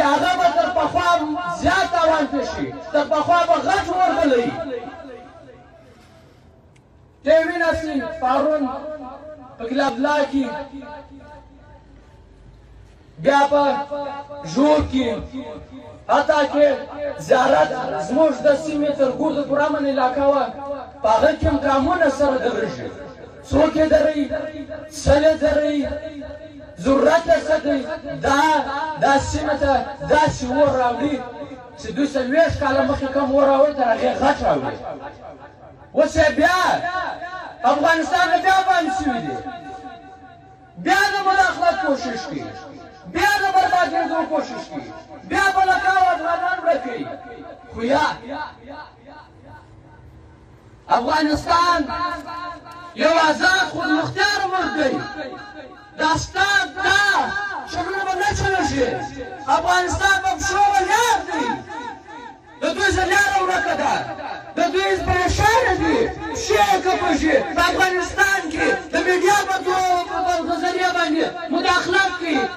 هغه به تر پخوا زیات تاوان پېښ شي تر پخوا به غچ ورغلی کیوین اسین پارون په کلاب لا کې بیا په ژور کې حتی کې زیارت زموږ د سیمې تر ګوردو پرامن علاقه وه په هغه کې هم قامونه سره درېږي څوک یې دري سلې دري ضرورت یې څه دی دا دا سیمه ته داسې اور راوړي چې دوی څلوېښت کاله مخکې کوم اور راوړي تر هغې غټ راوړي اوس یې بیا افغانستان ته بیا باندې شوي دي بیا د مداخلت کوشش کوي بیا د بربادېدو کوشش کوي بیا به له کاره افغانان ورکوي خو یا افغانستان یو آزاد خود مختار ملک دی دا ستا دا شغلونه به نه چلو شي افغانستان به پښو ولاړ دی د دوی زه لاره ورکه ده د دوی پرېشانه دي پښې یې کپشي په افغانستان کې د میډیا په ذریعه باندې مداخلات کوي